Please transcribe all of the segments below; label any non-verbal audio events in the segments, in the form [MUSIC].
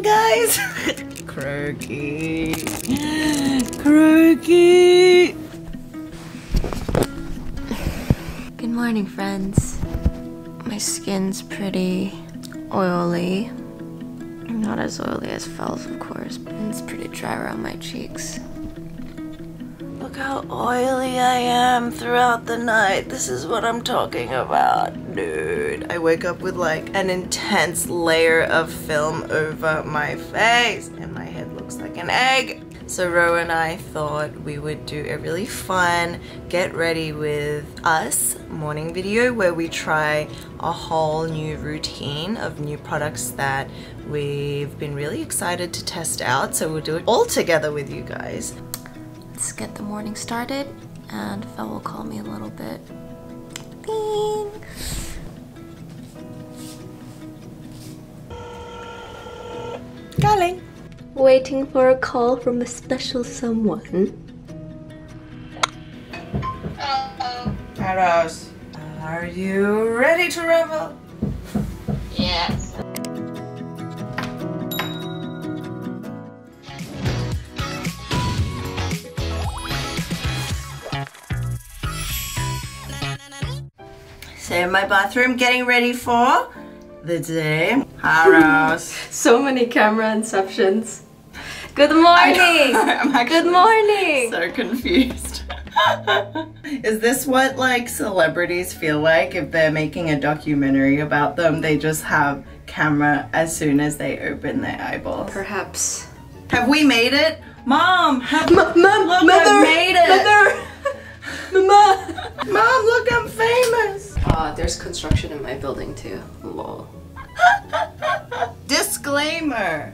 Good morning, guys. [LAUGHS] Croaky. [GASPS] Croaky. Good morning, friends. My skin's pretty oily. Not as oily as Fel's, of course, but it's pretty dry around my cheeks. Look how oily I am throughout the night. This is what I'm talking about, dude. I wake up with like an intense layer of film over my face and my head looks like an egg. So Ro and I thought we would do a really fun get ready with us morning video where we try a whole new routine of new products that we've been really excited to test out. So we'll do it all together with you guys. Let's get the morning started, and Fel will call me a little bit. Thanks. Darling. Waiting for a call from a special someone. Rose, are you ready to revel? Yes. So in my bathroom getting ready for the day. Hi Rose. [LAUGHS] So many camera inceptions. Good morning! [LAUGHS] I'm actually Good morning! so confused. [LAUGHS] Is this what like celebrities feel like if they're making a documentary about them? They just have camera as soon as they open their eyeballs. Perhaps. Have we made it? Mom, have Mom, look, mother, I made it. mother, mama. Mom, look, I'm famous. Uh, there's construction in my building too. Lol. [LAUGHS] Disclaimer.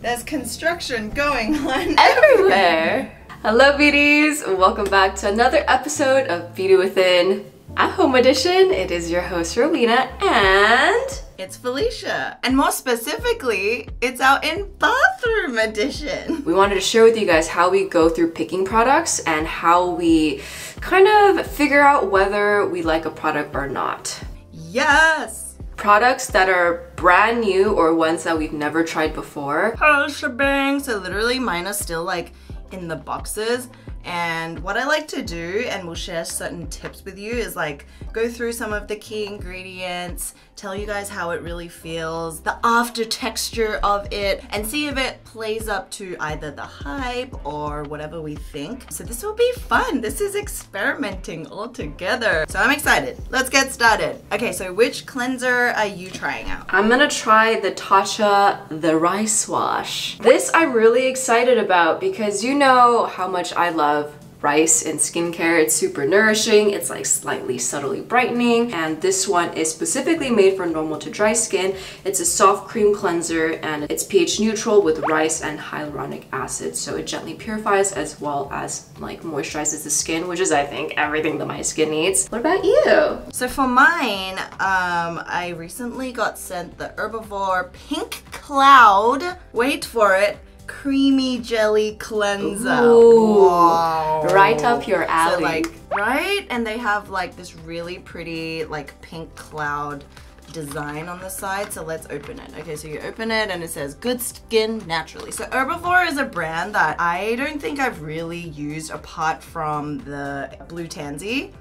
There's construction going [LAUGHS] on Everywhere. Hello, beauties. Welcome back to another episode of Beauty Within at Home Edition. It is your host Rowena, and It's Felicia. And more specifically, it's out in bathroom edition. we wanted to share with you guys how we go through picking products and how we kind of figure out whether we like a product or not. Yes. Products that are brand new or ones that we've never tried before. Whole shebang. So literally mine are still like in the boxes. And what I like to do, and we'll share certain tips with you, is like go through some of the key ingredients, tell you guys how it really feels, the after texture of it, and see if it plays up to either the hype or whatever we think. So this will be fun. This is experimenting all together. So I'm excited. Let's get started. Okay, so which cleanser are you trying out? I'm gonna try the Tatcha The Rice Wash. This I'm really excited about because you know how much I love rice in skincare. It's super nourishing, it's like slightly subtly brightening, and this one is specifically made for normal to dry skin. It's a soft cream cleanser and it's pH neutral with rice and hyaluronic acid, so it gently purifies as well as like moisturizes the skin, which is I think everything that my skin needs. What about you? So for mine, um, I recently got sent the Herbivore Pink Cloud. Wait for it. Creamy jelly cleanser. Ooh. Wow. Right up your alley. So like, right? And they have like this really pretty like pink cloud design on the side. So let's open it. Okay, so you open it and it says good skin naturally. So Herbivore is a brand that I don't think I've really used apart from the Blue Tansy.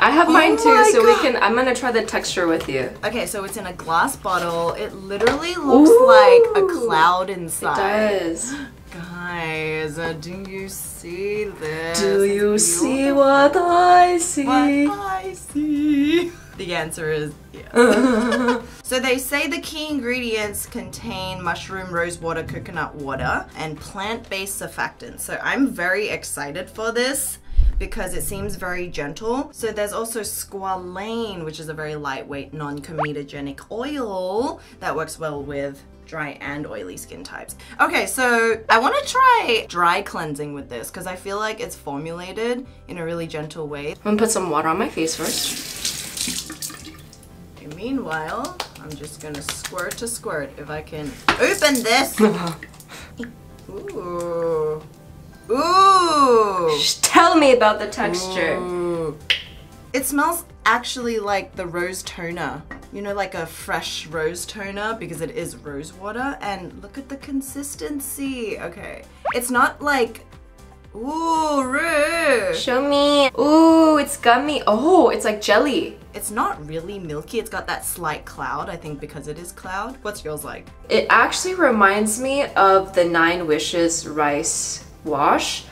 I have mine too, so we can. I'm gonna try the texture with you. Okay, so it's in a glass bottle. It literally looks like a Ooh. cloud It inside. does. Guys, uh, do you see this? Do you It's see beautiful. what I see? What I see? The answer is yes. [LAUGHS] so they say the key ingredients contain mushroom, rose water, coconut water, and plant-based surfactants. So I'm very excited for this because it seems very gentle. So there's also squalane, which is a very lightweight, non-comedogenic oil that works well with dry and oily skin types. Okay, so I want to try dry cleansing with this because I feel like it's formulated in a really gentle way. I'm gonna put some water on my face first. Okay, meanwhile, I'm just gonna squirt to squirt if I can open this. [LAUGHS] Ooh. Ooh. Tell me about the texture. Ooh. It smells actually like the rose toner you know, like a fresh rose toner because it is rose water. And look at the consistency. Okay. It's not like, ooh, rude. Show me. Ooh, it's gummy. Oh, it's like jelly. It's not really milky. It's got that slight cloud, I think because it is cloud. What's yours like? It actually reminds me of the Nine Wishes rice wash,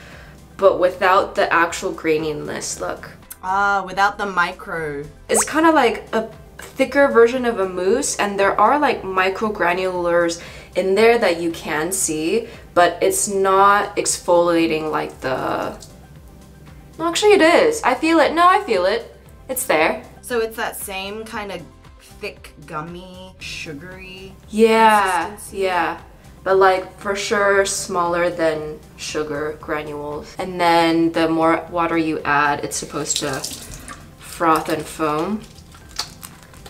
but without the actual graininess look. Ah, without the micro. It's kind of like a thicker version of a mousse and there are like micro granulars in there that you can see, but it's not exfoliating like the... No, actually it is. I feel it. No, I feel it. It's there. So it's that same kind of thick, gummy, sugary. Yeah, yeah. But like for sure smaller than sugar granules. And then the more water you add, it's supposed to froth and foam.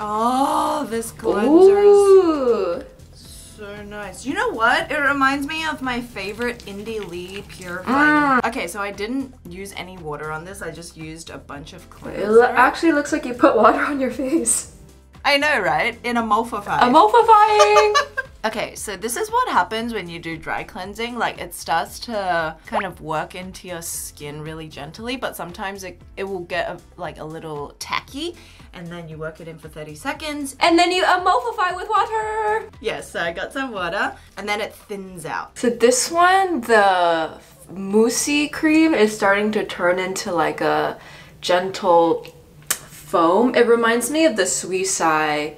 Oh, this cleanser Ooh. so nice. You know what? It reminds me of my favorite Indie Lee purifying. Mm. Okay, so I didn't use any water on this. I just used a bunch of It cleanser. lo- actually looks like you put water on your face. I know, right? In emulsify. Emulsifying! [LAUGHS] Okay, so this is what happens when you do dry cleansing. Like it starts to kind of work into your skin really gently, but sometimes it, it will get a, like a little tacky and then you work it in for 30 seconds. and then you emulsify with water. Yes, so I got some water and then it thins out. So this one, the moussey cream is starting to turn into like a gentle foam. It reminds me of the Suisai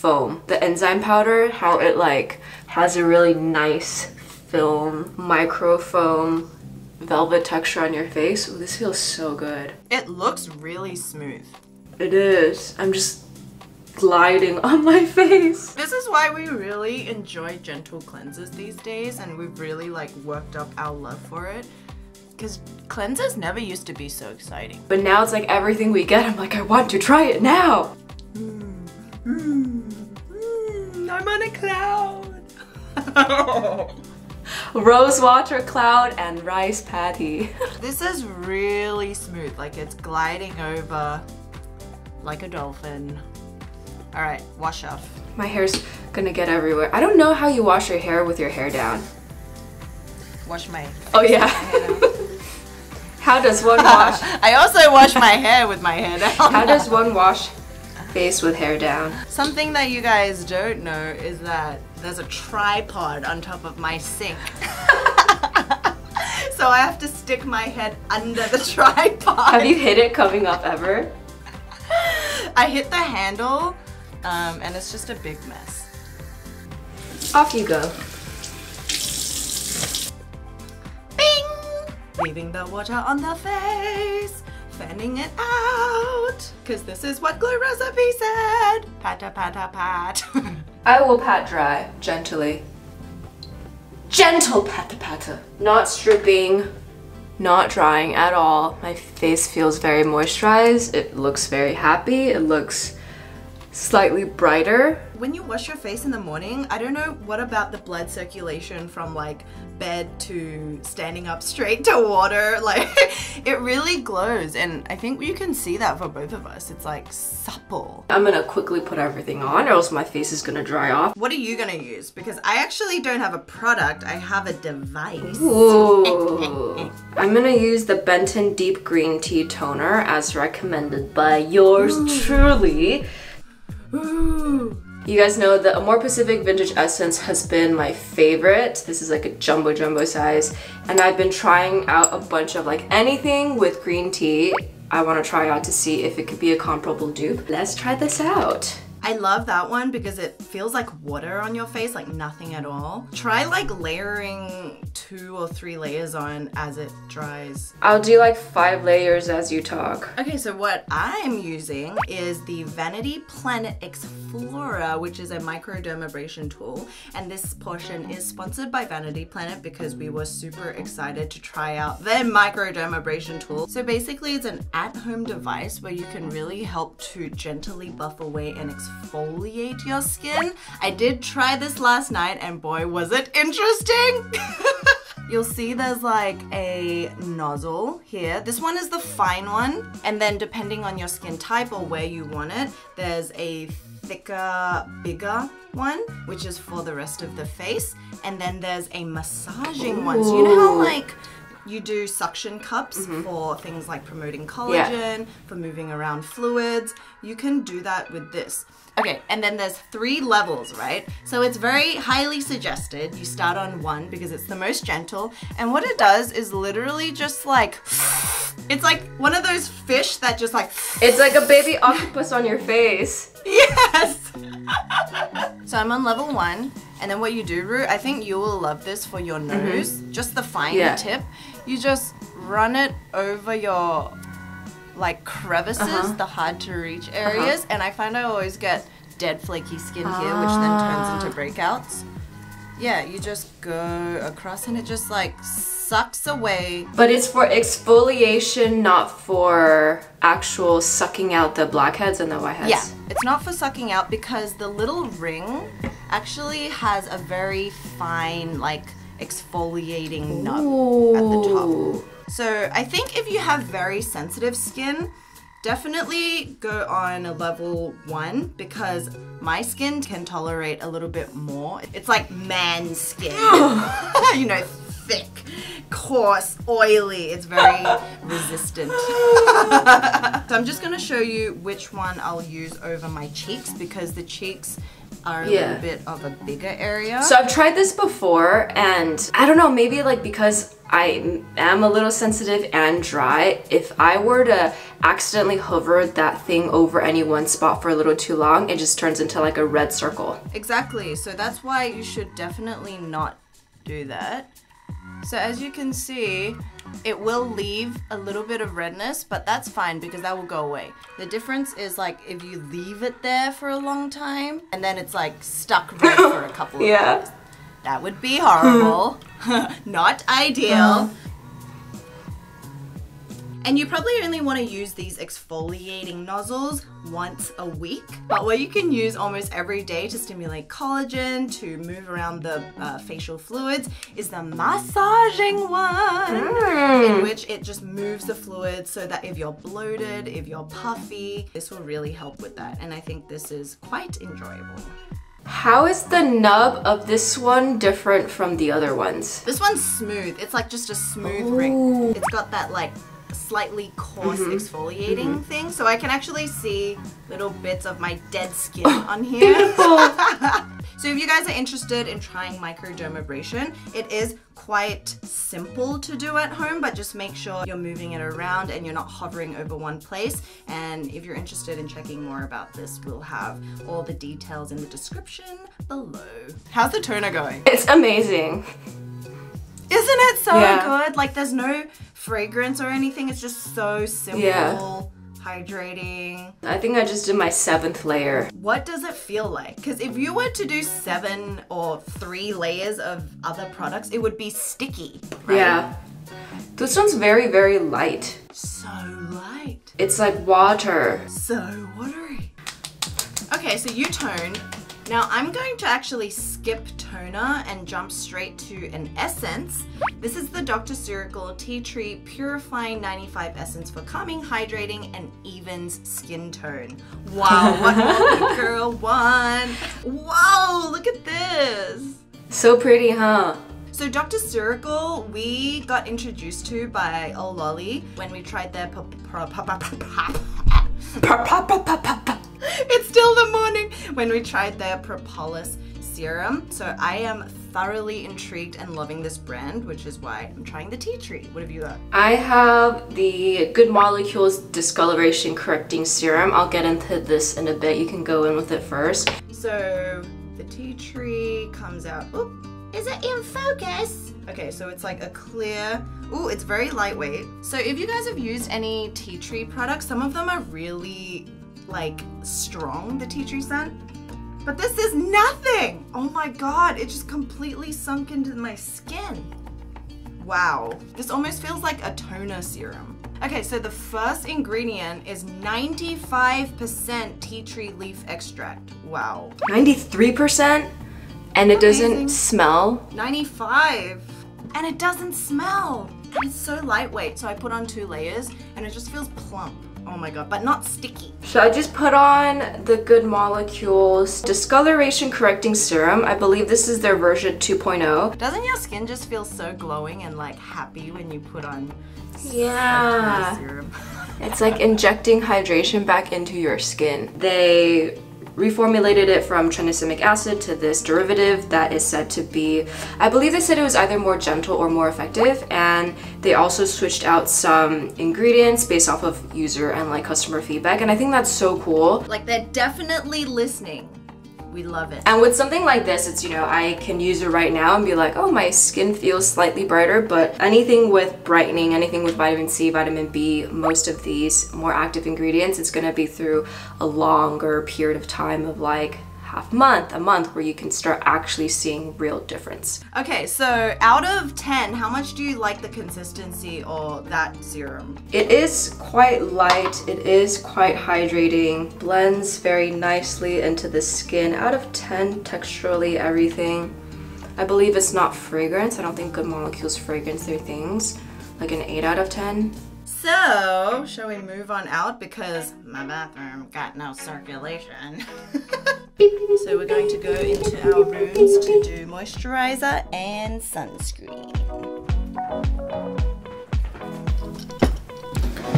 foam, the enzyme powder, how it like has a really nice film, micro foam, velvet texture on your face. Ooh, this feels so good. It looks really smooth. It is. I'm just gliding [LAUGHS] on my face. This is why we really enjoy gentle cleansers these days and we've really like worked up our love for it. Because cleansers never used to be so exciting. But now it's like everything we get, I'm like, I want to try it now. Mm, I'm on a cloud. [LAUGHS] Rose water cloud and rice patty. [LAUGHS] this is really smooth, like it's gliding over like a dolphin. All right, wash off. My hair's gonna get everywhere. I don't know how you wash your hair with your hair down. Wash my. Oh yeah. [LAUGHS] how does one wash? I also wash my hair with my hair down. How does one wash face with hair down? Something that you guys don't know is that there's a tripod on top of my sink. [LAUGHS] so I have to stick my head under the [LAUGHS] tripod. Have you hit it coming up ever? I hit the handle um, and it's just a big mess. Off you go. Bing! Leaving the water on the face, fanning it out. Cause this is what Glow Recipe said. Pata pata pat. [LAUGHS] I will pat dry gently. Gentle pat patta. Not stripping, not drying at all. My face feels very moisturized. It looks very happy. It looks slightly brighter. when you wash your face in the morning, I don't know what about the blood circulation from like bed to standing up straight to water. [LAUGHS] Like it really glows, and I think you can see that for both of us. It's like supple. I'm gonna quickly put everything on or else my face is gonna dry off. What are you gonna use? Because I actually don't have a product, I have a device. Ooh. I'm gonna use the Benton Deep Green Tea Toner as recommended by yours truly. You guys know the Amore Pacific Vintage Essence has been my favorite. This is like a jumbo jumbo size. And I've been trying out a bunch of like anything with green tea. I want to try out to see if it could be a comparable dupe. Let's try this out. I love that one because it feels like water on your face, like nothing at all. Try like layering two or three layers on as it dries. I'll do like five layers as you talk. Okay, so what I'm using is the Vanity Planet Exfora, which is a microdermabrasion tool. And this portion is sponsored by Vanity Planet because we were super excited to try out their microdermabrasion tool. So basically, it's an at home device where you can really help to gently buff away and exfoliate your skin. I did try this last night, and boy, was it interesting! [LAUGHS] You'll see there's like a nozzle here. This one is the fine one. And then depending on your skin type or where you want it, there's a thicker, bigger one, which is for the rest of the face. And then there's a massaging one. So you know how like you do suction cups mm-hmm. for things like promoting collagen, for moving around fluids. You can do that with this. Okay, and then there's three levels, right? So it's very highly suggested. You start on one because it's the most gentle. And what it does is literally just like, it's like one of those fish that just like, It's like a baby octopus on your face. [LAUGHS] yes! [LAUGHS] so I'm on level one. And then what you do, Rue, I think you will love this for your mm-hmm. nose. Just the fine Yeah. tip. You just run it over your like crevices, Uh-huh. the hard to reach uh-huh. areas. And I find I always get dead flaky skin here, which then turns into ah. breakouts. Yeah, you just go across and it just like sucks away. But it's for exfoliation, not for actual sucking out the blackheads and the whiteheads. Yeah, it's not for sucking out because the little ring actually has a very fine, like, exfoliating nub at the top. So I think if you have very sensitive skin, definitely go on a level one because my skin can tolerate a little bit more. It's like man skin, [LAUGHS] you know, thick, coarse, oily. It's very [LAUGHS] resistant. [LAUGHS] so I'm just gonna show you which one I'll use over my cheeks because the cheeks are a Yeah. little bit of a bigger area. So I've tried this before, and I don't know, maybe like because I am a little sensitive and dry, if I were to accidentally hover that thing over any one spot for a little too long, it just turns into like a red circle. Exactly. So that's why you should definitely not do that. So as you can see, it will leave a little bit of redness, but that's fine because that will go away. The difference is like if you leave it there for a long time and then it's like stuck [LAUGHS] red for a couple of Yeah. days. That would be horrible. [LAUGHS] not ideal. Uh-huh. And you probably only want to use these exfoliating nozzles once a week. But what you can use almost every day to stimulate collagen, to move around the uh, facial fluids, is the massaging one. In which it just moves the fluids so that if you're bloated, if you're puffy, this will really help with that. And I think this is quite enjoyable. How is the nub of this one different from the other ones? This one's smooth. It's like just a smooth ring. It's got that like slightly coarse mm-hmm. exfoliating mm-hmm. thing, so I can actually see little bits of my dead skin oh, on here. [LAUGHS] so if you guys are interested in trying microdermabrasion, it is quite simple to do at home, but just make sure you're moving it around and you're not hovering over one place. And if you're interested in checking more about this, we'll have all the details in the description below. How's the toner going? It's amazing. Isn't it so Yeah. good? Like there's no fragrance or anything. It's just so simple, Yeah. hydrating. I think I just did my seventh layer. What does it feel like? Because if you were to do seven or three layers of other products, it would be sticky. Right? Yeah. This one's very, very light. So light. It's like water. So watery. Okay, so you tone. Now I'm going to actually skip toner and jump straight to an essence. This is the Dr. Ceuracle Tea Tree Purifying 95 Essence for calming, hydrating, and evens skin tone. Wow, what girl want? Whoa, look at this. So pretty, huh? So Dr. Ceuracle, we got introduced to by Ololly when we tried their [LAUGHS] it's still the morning when we tried their propolis serum. So I am thoroughly intrigued and loving this brand, which is why I'm trying the tea tree. What have you got? I have the Good Molecules Discoloration Correcting Serum. I'll get into this in a bit. You can go in with it first. So the tea tree comes out. Oop, is it in focus? Okay, so it's like a clear. Ooh, it's very lightweight. So if you guys have used any tea tree products, some of them are really like strong, the tea tree scent. But this is nothing. Oh my god, it just completely sunk into my skin. Wow, this almost feels like a toner serum. Okay, so the first ingredient is 95% tea tree leaf extract. Wow. 93%? And it Amazing. doesn't smell. 95 and it doesn't smell it's so lightweight so i put on two layers and it just feels plump Oh my god, but not sticky. So I just put on the Good Molecules Discoloration Correcting Serum. I believe this is their version 2.0. Doesn't your skin just feel so glowing and like happy when you put on Yeah. serum? [LAUGHS] It's like injecting hydration back into your skin. They reformulated it from tranexamic acid to this derivative that is said to be, I believe they said it was either more gentle or more effective, and they also switched out some ingredients based off of user and like customer feedback, and I think that's so cool. Like they're definitely listening. We love it. And with something like this, it's, you know, I can use it right now and be like, oh, my skin feels slightly brighter. But anything with brightening, anything with vitamin C, vitamin B, most of these more active ingredients, it's gonna be through a longer period of time of like half month, a month, where you can start actually seeing real difference. Okay, so out of 10, how much do you like the consistency or that serum? It is quite light, it is quite hydrating, blends very nicely into the skin. Out of 10, texturally, everything. I believe it's not fragrance. I don't think Good Molecules fragrance their things. Like an 8 out of 10. So, shall we move on out because my bathroom got no circulation. [LAUGHS] so we're going to go into our rooms to do moisturizer and sunscreen.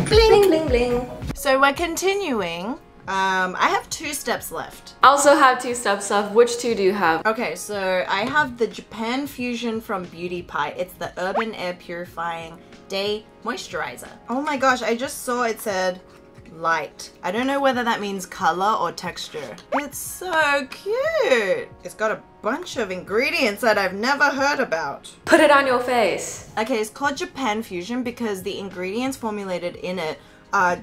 Bling, bling, bling. So we're continuing. Um, I have two steps left. I also have two steps left. Which two do you have? Okay, so I have the Japan Fusion from Beauty Pie. It's the Urban Air Purifying Day Moisturizer. Oh my gosh, I just saw it said light. I don't know whether that means color or texture. It's so cute. It's got a bunch of ingredients that I've never heard about. Put it on your face. Okay, it's called Japan Fusion because the ingredients formulated in it are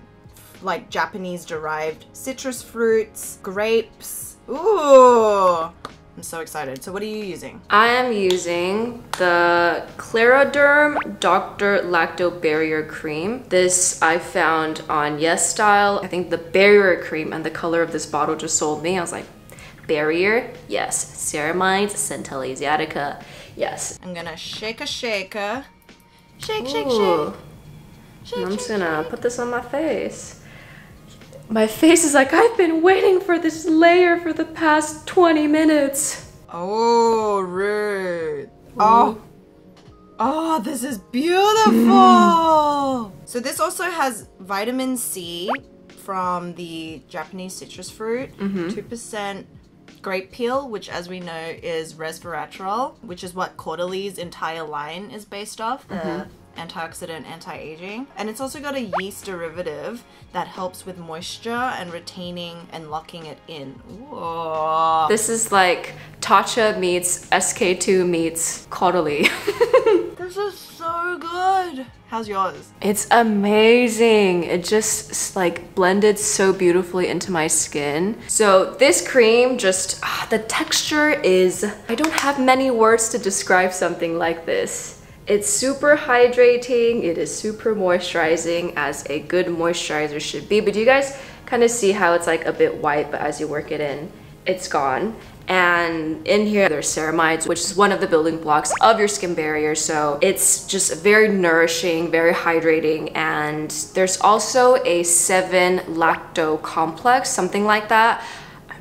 like Japanese derived citrus fruits, grapes. Ooh! I'm so excited. So what are you using? I am using the Clariderm Dr. Lacto Barrier Cream. This I found on Yes Style. I think the barrier cream and the color of this bottle just sold me. I was like, barrier? Yes. Ceramides, Centella asiatica? Yes. I'm gonna shake a shaker. Shake, shake, Ooh. shake. Shake, And I'm just gonna put this on my face. My face is like, I've been waiting for this layer for the past 20 minutes. Oh, rude. Oh. Oh, this is beautiful. [LAUGHS] so this also has vitamin C from the Japanese citrus fruit, mm-hmm. 2% grape peel, which as we know is resveratrol, which is what Caudalie's entire line is based off, the mm-hmm. Antioxidant anti-aging. And it's also got a yeast derivative that helps with moisture and retaining and locking it in. Ooh. This is like Tatcha meets SK2 meets Caudalie. [LAUGHS] This is so good. How's yours? It's amazing. It just like blended so beautifully into my skin. So this cream just, ah, the texture is, I don't have many words to describe something like this. It's super hydrating, it is super moisturizing as a good moisturizer should be. But do you guys kind of see how it's like a bit white, but as you work it in, it's gone. And in here, there's ceramides, which is one of the building blocks of your skin barrier. So it's just very nourishing, very hydrating. And there's also a seven lacto complex, something like that.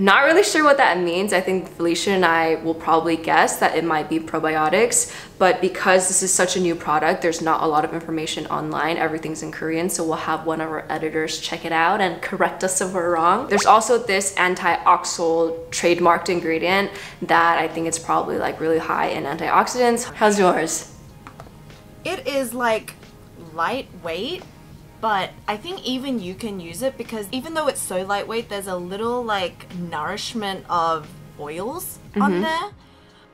Not really sure what that means. I think Felicia and I will probably guess that it might be probiotics, but because this is such a new product, there's not a lot of information online. Everything's in Korean, so we'll have one of our editors check it out and [LAUGHS] correct us if we're wrong. There's also this antioxidant trademarked ingredient that I think it's probably like really high in antioxidants. How's yours? It is like lightweight, but I think even you can use it because even though it's so lightweight, there's a little like nourishment of oils on mm-hmm. there.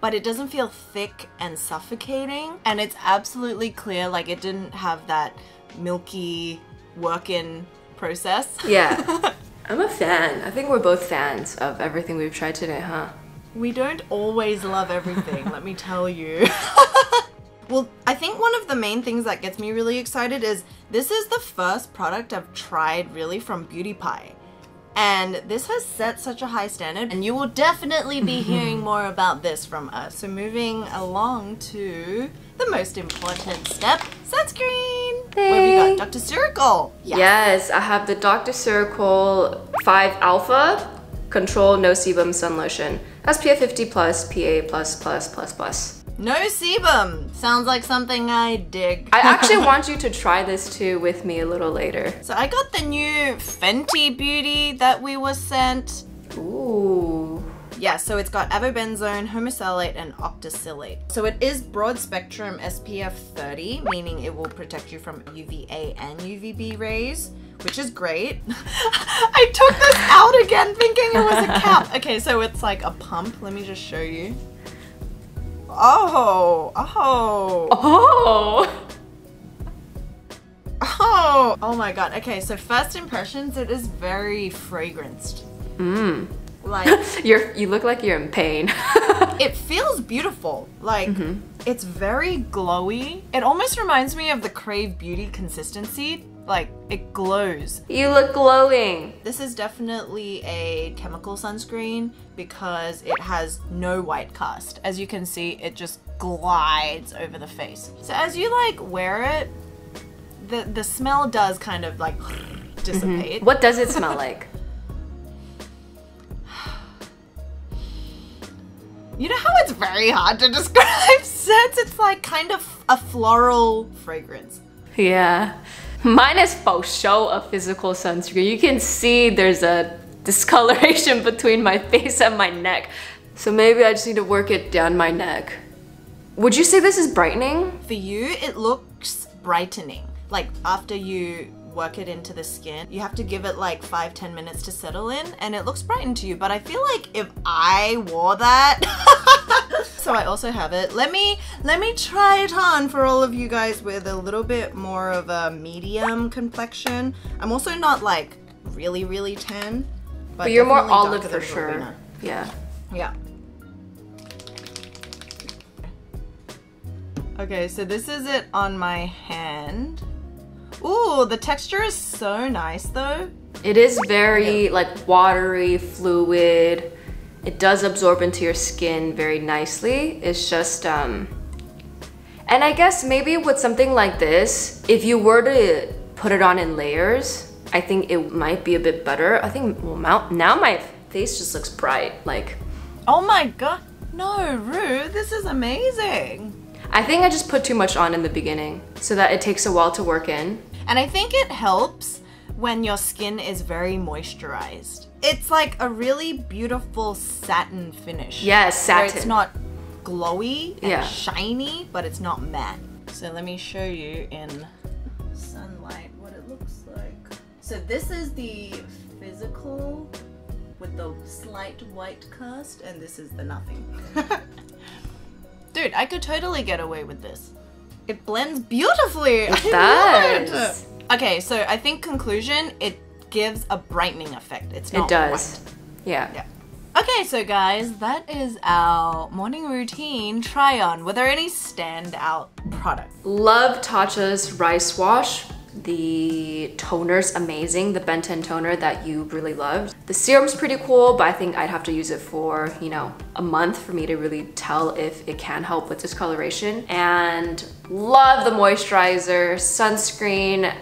But it doesn't feel thick and suffocating. And it's absolutely clear, like it didn't have that milky work in process. Yeah. [LAUGHS] I'm a fan. I think we're both fans of everything we've tried today, huh? We don't always love everything, let me tell you. [LAUGHS] well, I think one of the main things that gets me really excited is this is the first product I've tried really from Beauty Pie. And this has set such a high standard, and you will definitely be [LAUGHS] hearing more about this from us. So, moving along to the most important step sunscreen. What have you got? Dr. Ceuracle. Yes, I have the Dr. Ceuracle 5 Alpha Control No Sebum Sun Lotion. SPF 50 plus, PA plus plus plus plus. No sebum. Sounds like something I dig. I [LAUGHS] actually want you to try this too with me a little later. So I got the new Fenty Beauty that we were sent. Ooh. Yeah, so it's got avobenzone, homosalate, and octocylate. So it is broad spectrum SPF 30, meaning it will protect you from UVA and UVB rays, which is great. [LAUGHS] I took this out again thinking it was a cap. [LAUGHS] Okay, so it's like a pump. Let me just show you. Oh, oh, Oh! [LAUGHS] oh, oh my god. Okay, so first impressions, it is very fragranced. Mmm. Like, [LAUGHS] You're, you look like you're in pain. [LAUGHS] it feels beautiful. Like mm-hmm. it's very glowy. It almost reminds me of the Crave Beauty consistency. Like it glows. you look glowing. This is definitely a chemical sunscreen because it has no white cast. As you can see, it just glides over the face. So as you like wear it, the the smell does kind of like mm-hmm. dissipate. What does it smell like? [LAUGHS] You know how it's very hard to [LAUGHS] describe scents? It's like kind of a floral fragrance. Yeah. Mine is for show a physical sunscreen. You can see there's a discoloration [LAUGHS] between my face and my neck. So maybe I just need to work it down my neck. Would you say this is brightening? For you, it looks brightening. Like after you work it into the skin, you have to give it like five, ten minutes to settle in and it looks brightened to you. But I feel like if I wore that, [LAUGHS] so I also have it. Let me, let me try it on for all of you guys with a little bit more of a medium complexion. I'm also not like really, really tan. But, But you're more olive for sure. Yeah. Yeah. Okay, so this is it on my hand. Ooh, the texture is so nice though. It is very like watery, fluid. It does absorb into your skin very nicely. It's just um and I guess maybe with something like this, if you were to put it on in layers, I think it might be a bit better. I think well now, now my face just looks bright. Like Oh my god. No, Rue, this is amazing. I think I just put too much on in the beginning so that it takes a while to work in. And I think it helps when your skin is very moisturized. It's like a really beautiful satin finish. Yes, Where satin. it's not glowy and Yeah. shiny, but it's not matte. So let me show you in sunlight what it looks like. So this is the physical with the slight white cast, and this is the nothing. [LAUGHS] Dude, I could totally get away with this. It blends beautifully. [LAUGHS] I love does. it. Okay, so I think conclusion, it gives a brightening effect. It's not It does. white. Yeah. Yeah. Okay, so guys, that is our morning routine try on. Were there any standout products? Love Tatcha's rice wash. The toner's amazing, the Benton toner that you really loved. The serum's pretty cool, but I think I'd have to use it for, you know, a month for me to really tell if it can help with discoloration. And love the moisturizer, sunscreen.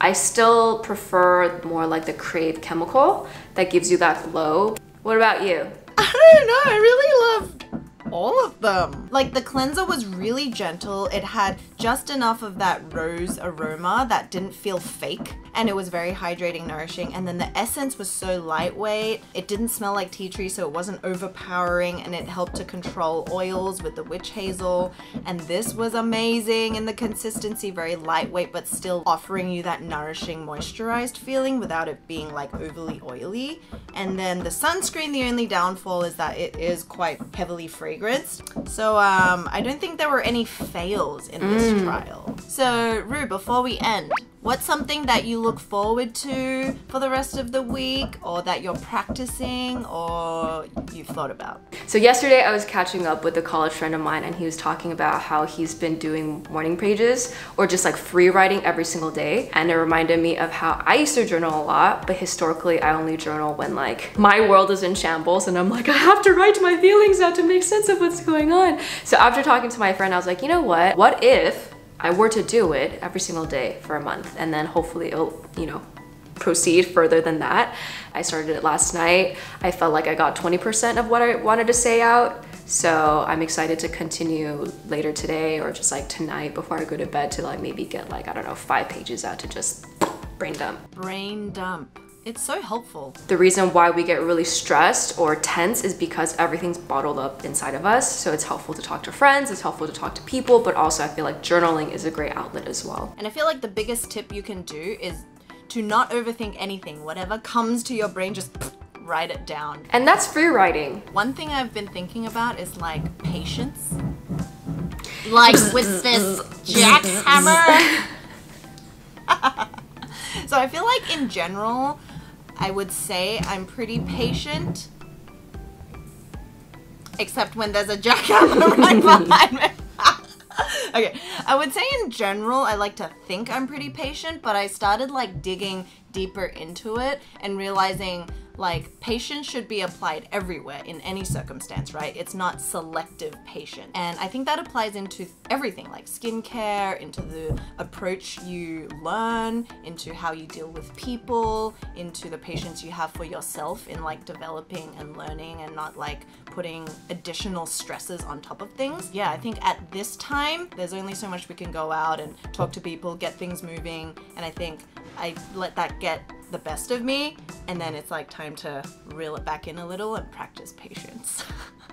I still prefer more like the Crave chemical that gives you that glow. What about you? [LAUGHS] I don't know, I really love all of them. Like the cleanser was really gentle. It had just enough of that rose aroma that didn't feel fake and it was very hydrating, nourishing. And then the essence was so lightweight. It didn't smell like tea tree, so it wasn't overpowering and it helped to control oils with the witch hazel. And this was amazing in the consistency, very lightweight, but still offering you that nourishing, moisturized feeling without it being like overly oily. And then the sunscreen, the only downfall is that it is quite heavily fragranced. So um, I don't think there were any fails in this Mm. trial. So Rue, before we end, what's something that you look forward to for the rest of the week or that you're practicing or you've thought about? So yesterday I was catching up with a college friend of mine and he was talking about how he's been doing morning pages or just like free writing every single day. And it reminded me of how I used to journal a lot, but historically I only journal when like my world is in shambles and I'm like, I have to write my feelings out to make sense of what's going on. So after talking to my friend, I was like, you know what? What if I were to do it every single day for a month and then hopefully it'll, you know, proceed further than that. I started it last night. I felt like I got 20% of what I wanted to say out. So I'm excited to continue later today or just like tonight before I go to bed to like maybe get like, I don't know, five pages out to just brain dump. Brain dump. It's so helpful. The reason why we get really stressed or tense is because everything's bottled up inside of us. So it's helpful to talk to friends, it's helpful to talk to people, but also I feel like journaling is a great outlet as well. And I feel like the biggest tip you can do is to not overthink anything. Whatever comes to your brain, just write it down. And that's free writing. One thing I've been thinking about is like patience. Like [LAUGHS] with this jackhammer. [LAUGHS] so I feel like in general, I would say I'm pretty patient. Except when there's a jackhammer right [LAUGHS] [LAUGHS] behind me. [LAUGHS] okay, I would say in general, I like to think I'm pretty patient, but I started like digging deeper into it and realizing like patience should be applied everywhere in any circumstance, right? It's not selective patience. And I think that applies into everything like skincare, into the approach you learn, into how you deal with people, into the patience you have for yourself in like developing and learning and not like putting additional stresses on top of things. Yeah, I think at this time, there's only so much we can go out and talk to people, get things moving, and I think I let that get the best of me, and then it's like time to reel it back in a little and practice patience.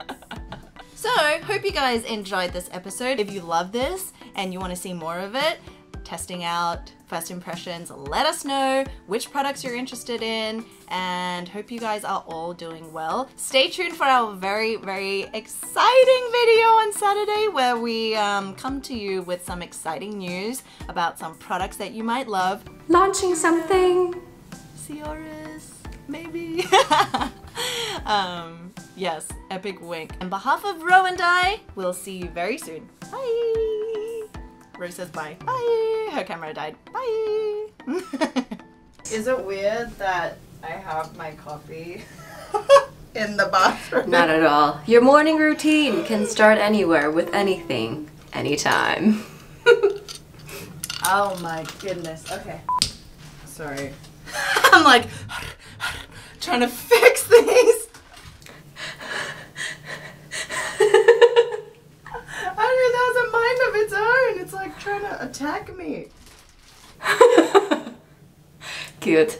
[LAUGHS] so, hope you guys enjoyed this episode. If you love this and you want to see more of it, testing out first impressions, let us know which products you're interested in and hope you guys are all doing well. Stay tuned for our very, very exciting video on Saturday where we um, come to you with some exciting news about some products that you might love. Launching something. Sioris, maybe. [LAUGHS] um, yes, epic wink. On behalf of Ro and I, we'll see you very soon. Bye. Ro says bye. Bye. Her camera died. Bye. Is it weird that I have my coffee [LAUGHS] in the bathroom? Not at all. Your morning routine can start anywhere with anything, anytime. Oh my goodness. Okay. Sorry. [LAUGHS] I'm like [LAUGHS] trying to fix these. I don't know, that has a mind its own. It's like trying to attack me. [LAUGHS] Cute.